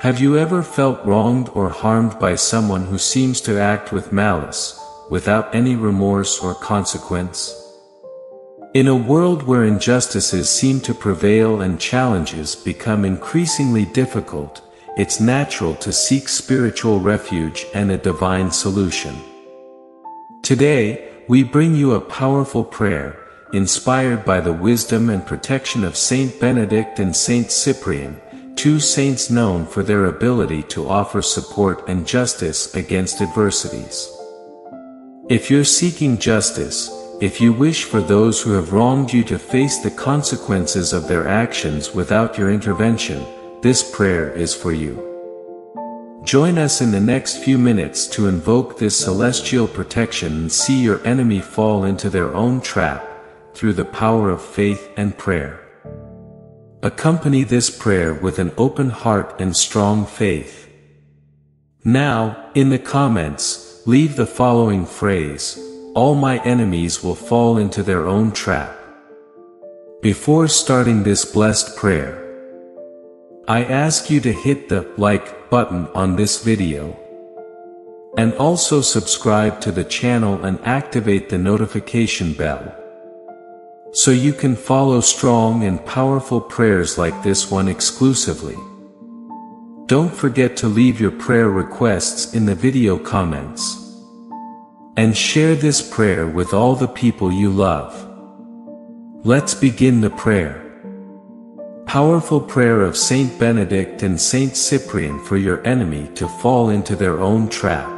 Have you ever felt wronged or harmed by someone who seems to act with malice, without any remorse or consequence? In a world where injustices seem to prevail and challenges become increasingly difficult, it's natural to seek spiritual refuge and a divine solution. Today, we bring you a powerful prayer, inspired by the wisdom and protection of Saint Benedict and Saint Cyprian, two saints known for their ability to offer support and justice against adversities. If you're seeking justice, if you wish for those who have wronged you to face the consequences of their actions without your intervention, this prayer is for you. Join us in the next few minutes to invoke this celestial protection and see your enemy fall into their own trap, through the power of faith and prayer. Accompany this prayer with an open heart and strong faith. Now, in the comments, leave the following phrase, all my enemies will fall into their own trap. Before starting this blessed prayer, I ask you to hit the like button on this video. And also subscribe to the channel and activate the notification bell. So you can follow strong and powerful prayers like this one exclusively. Don't forget to leave your prayer requests in the video comments. And share this prayer with all the people you love. Let's begin the prayer. Powerful prayer of Saint Benedict and Saint Cyprian for your enemy to fall into their own trap.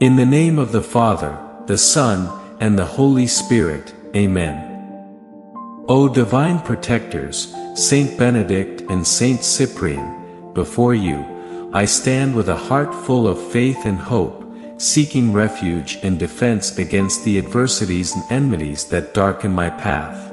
In the name of the Father, the Son, and the Holy Spirit, Amen. O divine protectors, Saint Benedict and Saint Cyprian, before you, I stand with a heart full of faith and hope, seeking refuge and defense against the adversities and enmities that darken my path.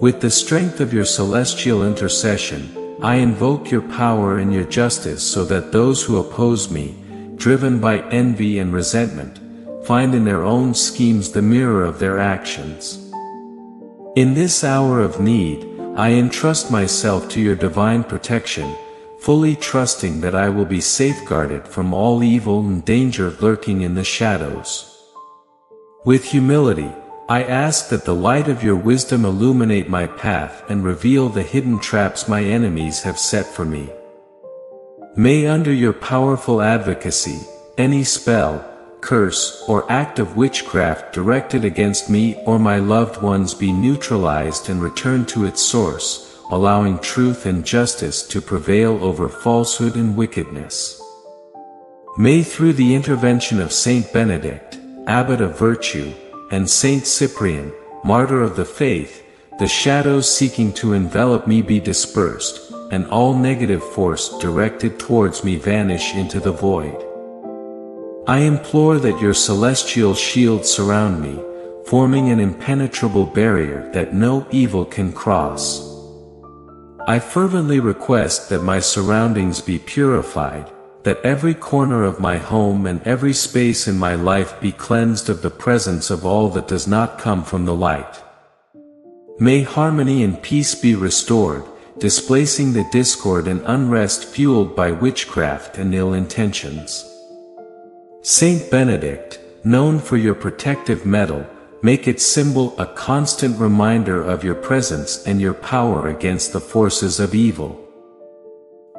With the strength of your celestial intercession, I invoke your power and your justice so that those who oppose me, driven by envy and resentment, find in their own schemes the mirror of their actions. In this hour of need, I entrust myself to your divine protection, fully trusting that I will be safeguarded from all evil and danger lurking in the shadows. With humility, I ask that the light of your wisdom illuminate my path and reveal the hidden traps my enemies have set for me. May under your powerful advocacy, any spell, curse, or act of witchcraft directed against me or my loved ones be neutralized and returned to its source, allowing truth and justice to prevail over falsehood and wickedness. May through the intervention of Saint Benedict, Abbot of Virtue, and Saint Cyprian, Martyr of the Faith, the shadows seeking to envelop me be dispersed, and all negative force directed towards me vanish into the void. I implore that your celestial shield surround me, forming an impenetrable barrier that no evil can cross. I fervently request that my surroundings be purified, that every corner of my home and every space in my life be cleansed of the presence of all that does not come from the light. May harmony and peace be restored, displacing the discord and unrest fueled by witchcraft and ill intentions. Saint Benedict, known for your protective medal, Make its symbol a constant reminder of your presence and your power against the forces of evil.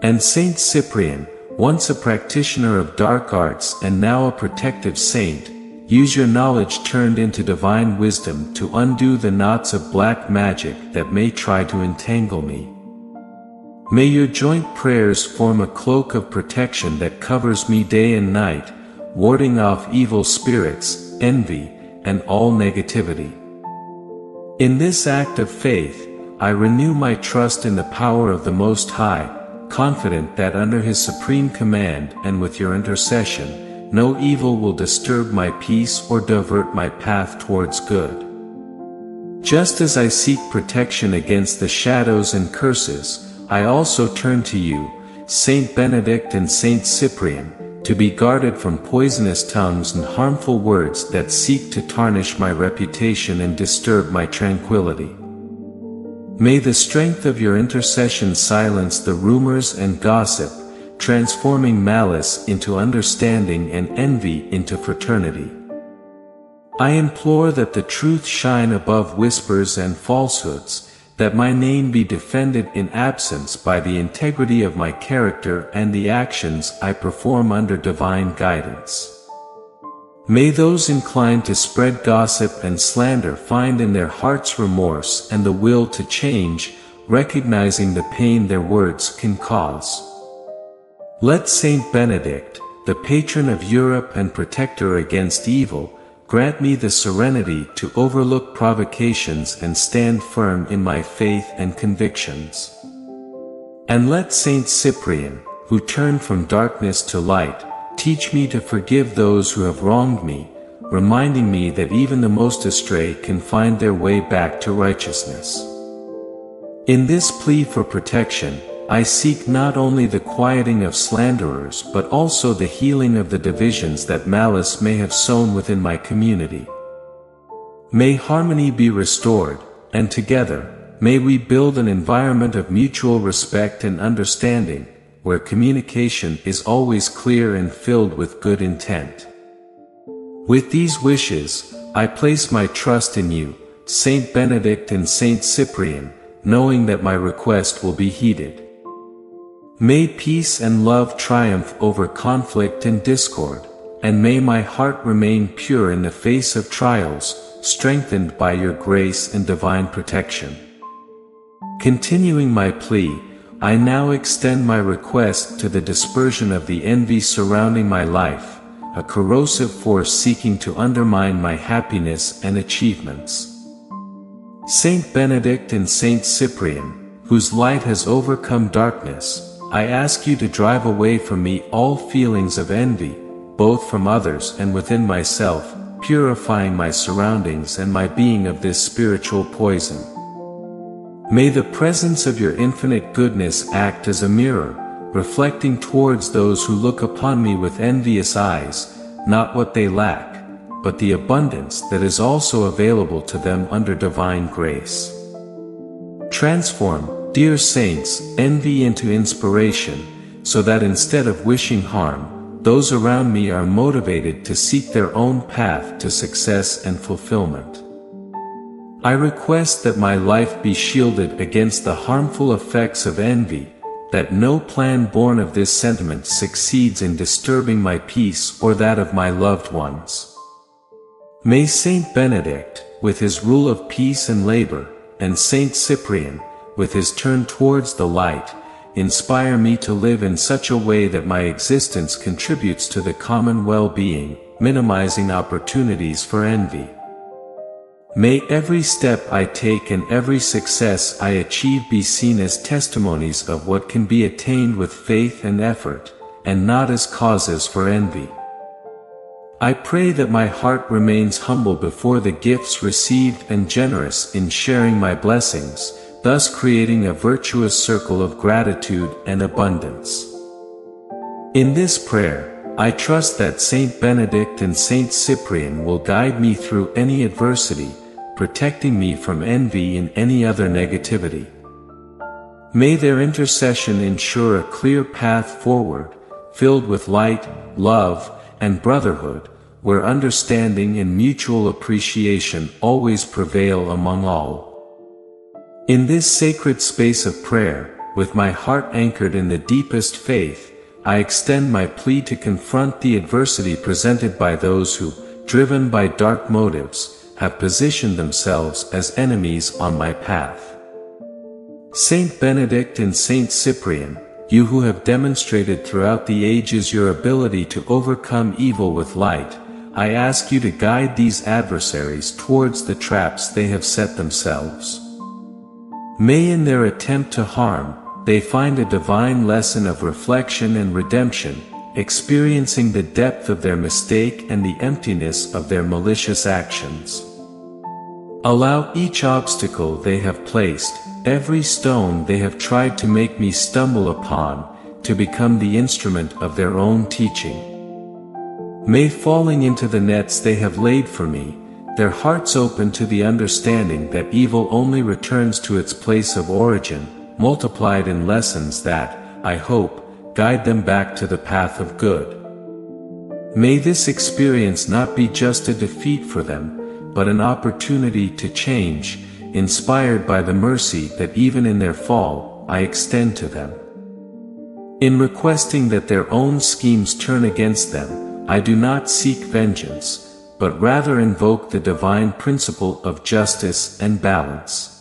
And Saint Cyprian, once a practitioner of dark arts and now a protective saint, use your knowledge turned into divine wisdom to undo the knots of black magic that may try to entangle me. May your joint prayers form a cloak of protection that covers me day and night, warding off evil spirits, envy, and all negativity. In this act of faith, I renew my trust in the power of the Most High, confident that under His supreme command and with your intercession, no evil will disturb my peace or divert my path towards good. Just as I seek protection against the shadows and curses, I also turn to you, Saint Benedict and Saint Cyprian, to be guarded from poisonous tongues and harmful words that seek to tarnish my reputation and disturb my tranquility. May the strength of your intercession silence the rumors and gossip, transforming malice into understanding and envy into fraternity. I implore that the truth shine above whispers and falsehoods, that my name be defended in absence by the integrity of my character and the actions I perform under divine guidance. May those inclined to spread gossip and slander find in their hearts remorse and the will to change, recognizing the pain their words can cause. Let Saint Benedict, the patron of Europe and protector against evil, grant me the serenity to overlook provocations and stand firm in my faith and convictions. And let Saint Cyprian, who turned from darkness to light, teach me to forgive those who have wronged me, reminding me that even the most astray can find their way back to righteousness. In this plea for protection, I seek not only the quieting of slanderers but also the healing of the divisions that malice may have sown within my community. May harmony be restored, and together, may we build an environment of mutual respect and understanding, where communication is always clear and filled with good intent. With these wishes, I place my trust in you, Saint Benedict and Saint Cyprian, knowing that my request will be heeded. May peace and love triumph over conflict and discord, and may my heart remain pure in the face of trials, strengthened by your grace and divine protection. Continuing my plea, I now extend my request to the dispersion of the envy surrounding my life, a corrosive force seeking to undermine my happiness and achievements. Saint Benedict and Saint Cyprian, whose light has overcome darkness, I ask you to drive away from me all feelings of envy, both from others and within myself, purifying my surroundings and my being of this spiritual poison. May the presence of your infinite goodness act as a mirror, reflecting towards those who look upon me with envious eyes, not what they lack, but the abundance that is also available to them under divine grace. Transform, Dear saints, envy into inspiration, so that instead of wishing harm, those around me are motivated to seek their own path to success and fulfillment. I request that my life be shielded against the harmful effects of envy, that no plan born of this sentiment succeeds in disturbing my peace or that of my loved ones. May Saint Benedict, with his rule of peace and labor, and Saint Cyprian, with his turn towards the light, inspire me to live in such a way that my existence contributes to the common well-being, minimizing opportunities for envy. May every step I take and every success I achieve be seen as testimonies of what can be attained with faith and effort, and not as causes for envy. I pray that my heart remains humble before the gifts received and generous in sharing my blessings, thus creating a virtuous circle of gratitude and abundance. In this prayer, I trust that Saint Benedict and Saint Cyprian will guide me through any adversity, protecting me from envy and any other negativity. May their intercession ensure a clear path forward, filled with light, love, and brotherhood, where understanding and mutual appreciation always prevail among all. In this sacred space of prayer, with my heart anchored in the deepest faith, I extend my plea to confront the adversity presented by those who, driven by dark motives, have positioned themselves as enemies on my path. Saint Benedict and Saint Cyprian, you who have demonstrated throughout the ages your ability to overcome evil with light, I ask you to guide these adversaries towards the traps they have set themselves. May in their attempt to harm, they find a divine lesson of reflection and redemption, experiencing the depth of their mistake and the emptiness of their malicious actions. Allow each obstacle they have placed, every stone they have tried to make me stumble upon, to become the instrument of their own teaching. May falling into the nets they have laid for me, their hearts open to the understanding that evil only returns to its place of origin, multiplied in lessons that, I hope, guide them back to the path of good. May this experience not be just a defeat for them, but an opportunity to change, inspired by the mercy that even in their fall, I extend to them. In requesting that their own schemes turn against them, I do not seek vengeance, but rather invoke the divine principle of justice and balance.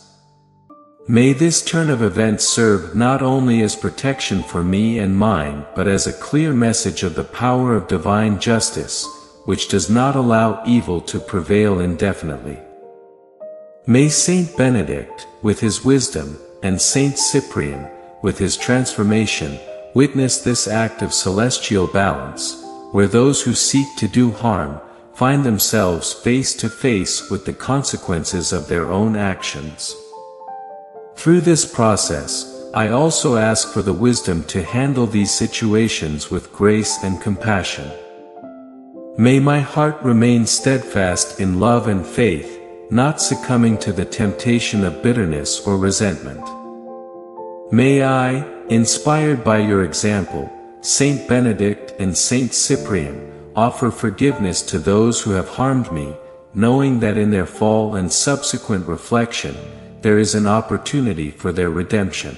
May this turn of events serve not only as protection for me and mine but as a clear message of the power of divine justice, which does not allow evil to prevail indefinitely. May Saint Benedict, with his wisdom, and Saint Cyprian, with his transformation, witness this act of celestial balance, where those who seek to do harm, find themselves face to face with the consequences of their own actions. Through this process, I also ask for the wisdom to handle these situations with grace and compassion. May my heart remain steadfast in love and faith, not succumbing to the temptation of bitterness or resentment. May I, inspired by your example, Saint Benedict and Saint Cyprian, offer forgiveness to those who have harmed me, knowing that in their fall and subsequent reflection, there is an opportunity for their redemption.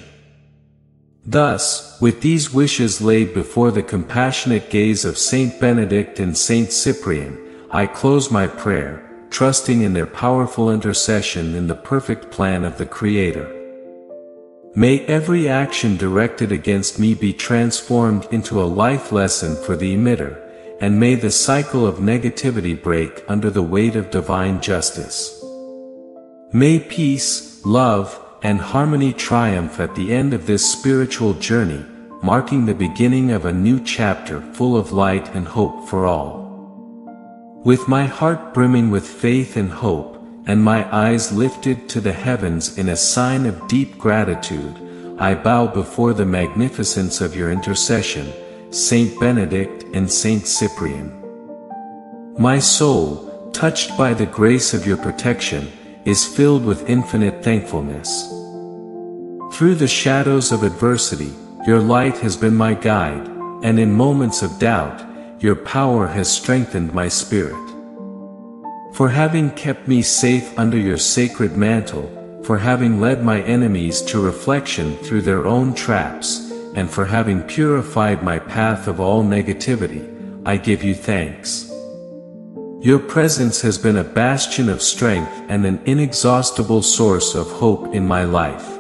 Thus, with these wishes laid before the compassionate gaze of Saint Benedict and Saint Cyprian, I close my prayer, trusting in their powerful intercession in the perfect plan of the Creator. May every action directed against me be transformed into a life lesson for the emitter, and may the cycle of negativity break under the weight of divine justice. May peace, love, and harmony triumph at the end of this spiritual journey, marking the beginning of a new chapter full of light and hope for all. With my heart brimming with faith and hope, and my eyes lifted to the heavens in a sign of deep gratitude, I bow before the magnificence of your intercession, Saint Benedict and Saint Cyprian. My soul, touched by the grace of your protection, is filled with infinite thankfulness. Through the shadows of adversity, your light has been my guide, and in moments of doubt, your power has strengthened my spirit. For having kept me safe under your sacred mantle, for having led my enemies to reflection through their own traps, and for having purified my path of all negativity, I give you thanks. Your presence has been a bastion of strength and an inexhaustible source of hope in my life.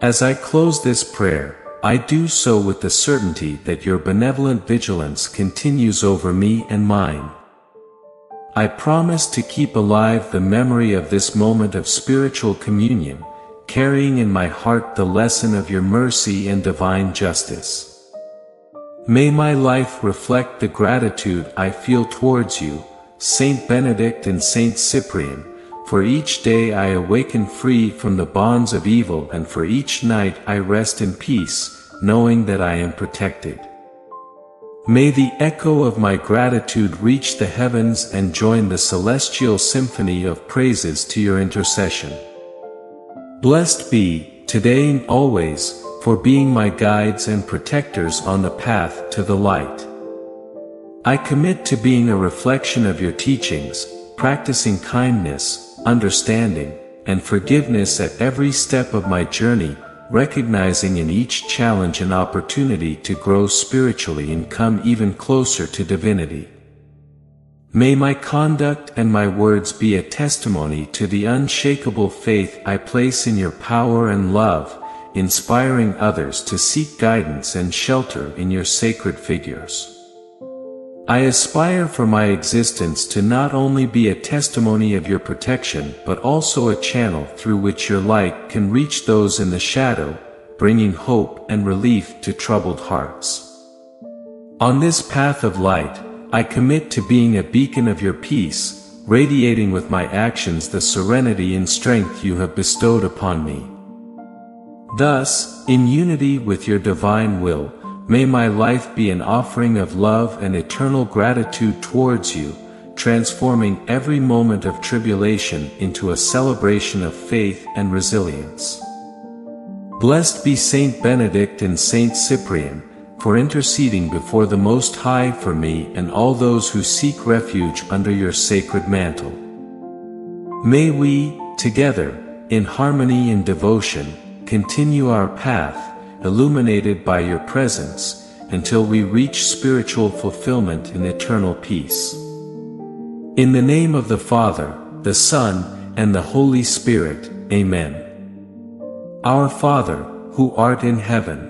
As I close this prayer, I do so with the certainty that your benevolent vigilance continues over me and mine. I promise to keep alive the memory of this moment of spiritual communion, carrying in my heart the lesson of your mercy and divine justice. May my life reflect the gratitude I feel towards you, Saint Benedict and Saint Cyprian, for each day I awaken free from the bonds of evil and for each night I rest in peace, knowing that I am protected. May the echo of my gratitude reach the heavens and join the celestial symphony of praises to your intercession. Blessed be, today and always, for being my guides and protectors on the path to the light. I commit to being a reflection of your teachings, practicing kindness, understanding, and forgiveness at every step of my journey, recognizing in each challenge an opportunity to grow spiritually and come even closer to divinity. May my conduct and my words be a testimony to the unshakable faith I place in your power and love, inspiring others to seek guidance and shelter in your sacred figures. I aspire for my existence to not only be a testimony of your protection but also a channel through which your light can reach those in the shadow, bringing hope and relief to troubled hearts. On this path of light, I commit to being a beacon of your peace, radiating with my actions the serenity and strength you have bestowed upon me. Thus, in unity with your divine will, may my life be an offering of love and eternal gratitude towards you, transforming every moment of tribulation into a celebration of faith and resilience. Blessed be Saint Benedict and Saint Cyprian, for interceding before the Most High for me and all those who seek refuge under your sacred mantle. May we, together, in harmony and devotion, continue our path, illuminated by your presence, until we reach spiritual fulfillment in eternal peace. In the name of the Father, the Son, and the Holy Spirit, Amen. Our Father, who art in heaven,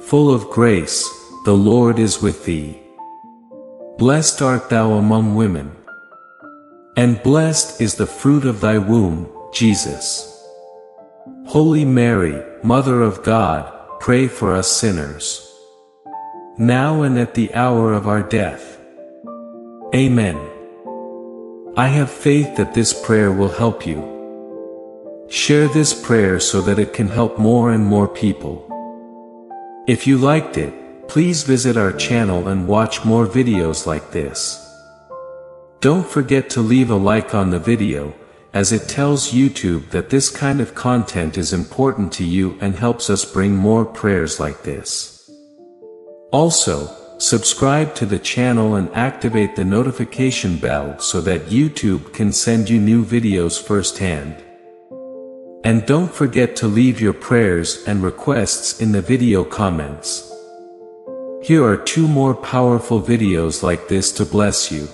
full of grace, the Lord is with thee. Blessed art thou among women. And blessed is the fruit of thy womb, Jesus. Holy Mary, Mother of God, pray for us sinners. Now and at the hour of our death. Amen. I have faith that this prayer will help you. Share this prayer so that it can help more and more people. If you liked it, please visit our channel and watch more videos like this. Don't forget to leave a like on the video, as it tells YouTube that this kind of content is important to you and helps us bring more prayers like this. Also, subscribe to the channel and activate the notification bell so that YouTube can send you new videos firsthand. And don't forget to leave your prayers and requests in the video comments. Here are two more powerful videos like this to bless you.